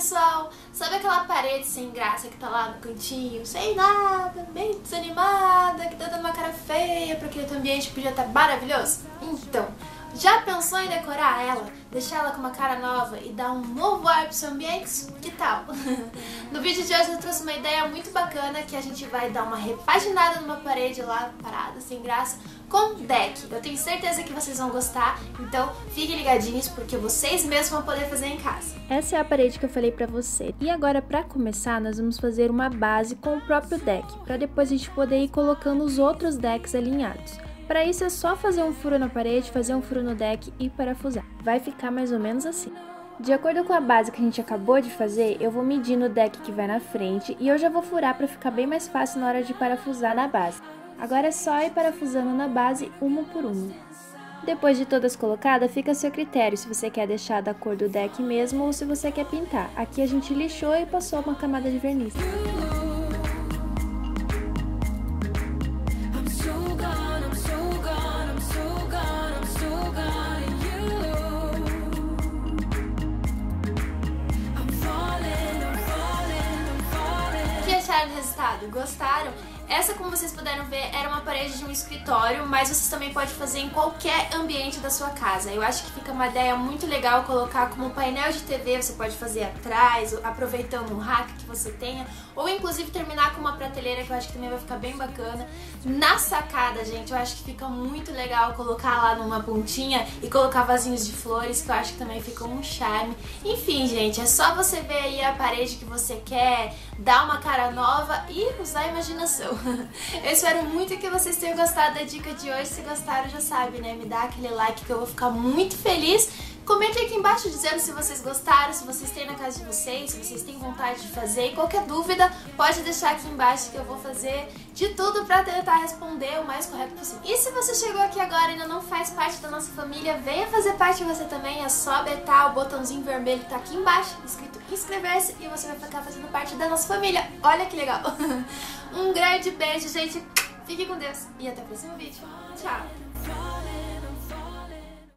pessoal! Sabe aquela parede sem graça que tá lá no cantinho, sem nada, bem desanimada, que tá dando uma cara feia porque o ambiente podia estar maravilhoso? Então, já pensou em decorar ela, deixar ela com uma cara nova e dar um novo ar pro seu ambiente? Que tal? no vídeo de hoje eu trouxe uma ideia muito bacana que a gente vai dar uma repaginada numa parede lá parada, sem graça, com deck. Eu tenho certeza que vocês vão gostar, então fiquem ligadinhos porque vocês mesmos vão poder fazer em casa. Essa é a parede que eu falei pra você. E agora para começar, nós vamos fazer uma base com o próprio deck, para depois a gente poder ir colocando os outros decks alinhados. Para isso é só fazer um furo na parede, fazer um furo no deck e parafusar. Vai ficar mais ou menos assim. De acordo com a base que a gente acabou de fazer, eu vou medir no deck que vai na frente e eu já vou furar para ficar bem mais fácil na hora de parafusar na base. Agora é só ir parafusando na base uma por uma. Depois de todas colocadas, fica a seu critério se você quer deixar da cor do deck mesmo ou se você quer pintar. Aqui a gente lixou e passou uma camada de verniz. Acharam do resultado? Gostaram? Essa, como vocês puderam ver, era uma parede de um escritório, mas vocês também podem fazer em qualquer ambiente da sua casa. Eu acho que fica uma ideia muito legal colocar como painel de TV, você pode fazer atrás, aproveitando um rack que você tenha, ou inclusive terminar com uma prateleira que eu acho que também vai ficar bem bacana. Na sacada, gente, eu acho que fica muito legal colocar lá numa pontinha e colocar vasinhos de flores, que eu acho que também fica um charme. Enfim, gente, é só você ver aí a parede que você quer, dar uma cara nova e usar a imaginação. Eu espero muito que vocês tenham gostado da dica de hoje. Se gostaram, já sabe, né? Me dá aquele like que eu vou ficar muito feliz. Comente aqui embaixo dizendo se vocês gostaram, se vocês têm na casa de vocês, se vocês têm vontade de fazer. E qualquer dúvida, pode deixar aqui embaixo que eu vou fazer de tudo pra tentar responder o mais correto possível. E se você chegou aqui agora e ainda não faz parte da nossa família, venha fazer parte você também. É só apertar o botãozinho vermelho que tá aqui embaixo, escrito inscrever-se, e você vai ficar fazendo parte da nossa família. Olha que legal! Um grande beijo, gente. Fique com Deus e até o próximo vídeo. Tchau!